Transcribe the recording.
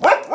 What?